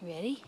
You ready?